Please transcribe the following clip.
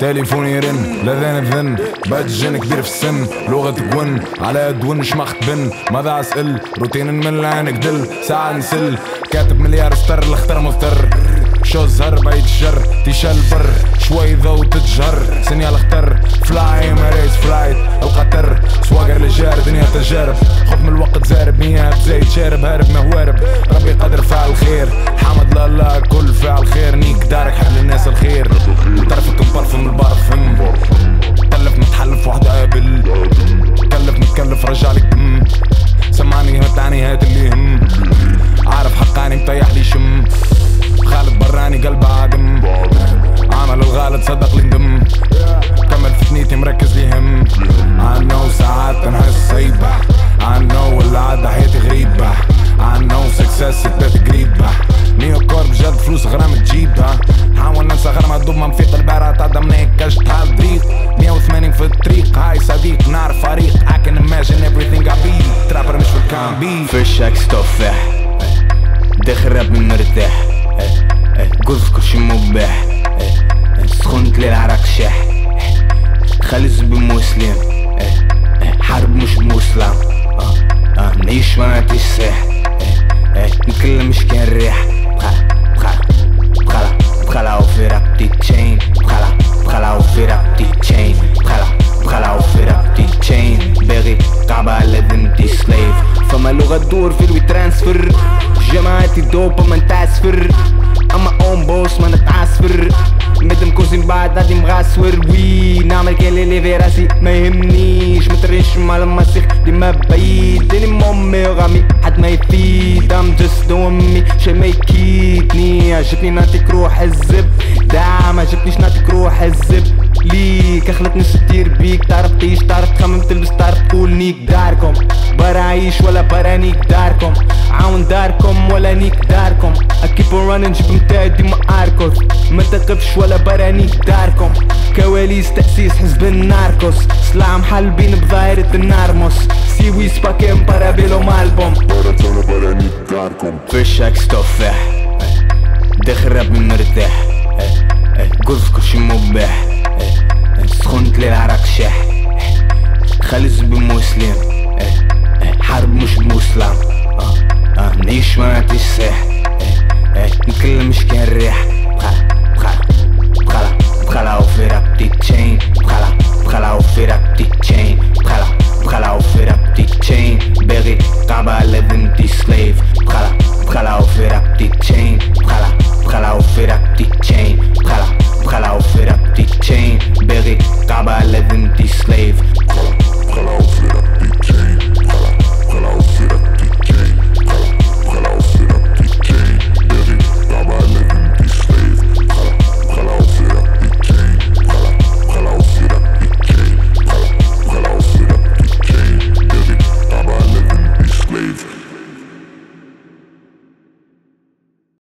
تليفوني يرن لاذان ذن بات جن كبير في السن. لغة تقون على دون شمخت بن ماذا اسأل روتين من عينك دل ساعة نسل. كاتب مليار ستر الاختر مفتر شو الزهر بعيد الشر تيشال بر شوي ضو تتجهر. سنيال اختر فلاي مريس فلايت القطر. سواقر لجار دنيا تجارب. الوقت زارب مياه زايد شارب هارب ما هوارب. ربي قادر فعل خير. حمد لله كل فعل خير. نيك دارك حل الناس الخير. طرفك مبرفم البرفم تلف متحلف واحد قابل كلف متكلف رجع لك دم. سمعني متعني هات اللي يهم. عارف حقاني مطيح لي شم. خالد براني قلب عادم. عمل الغالط صدق لي بي فشك تفاح من مرتاح. جوز كل شي مباح. سخنت للعرق شاح. خلي الزبي مسلم. حرب مش بمسلم. نعيش وأنا تساح نكلم مش ترانسفر. جماعتي دوبا ما نتعسفر أما أون بوس ما نتعسفر. مدم كوزين بعد غادي مغاسور. وي نعمل كان اللي في راسي. ما يهمنيش متريش مال المسيخ ديما بعيد. ديني مامي غامي حد ما يفيد. ام doing me. شي ما يكيدني. عجبني نعطيك روح الزب. دعم عجبنيش نعطيك روح الزب. ليك خلتني ستير بيك. تعرف تعيش تعرف تخمم تلبس تعرف تقول نيك. داركم برا عيش ولا برا نيك داركم عاون داركم ولا نيك داركم اكيب رانن جيب متاعي ديما اركض ما تقفش ولا برا نيك داركم كواليس تأسيس حزب الناركوس سلام محلبين بظاهرة النارموس سيوي سباكين بارابيلو مالبوم باراتونا براني داركم فشك تفاح داخل راب مرتاح جوز كل شي مباح سخنت للعرق شاح خلي الزبي مسلم نعيش ما نعطيش صح نتكلم إيه، مش كان الريحه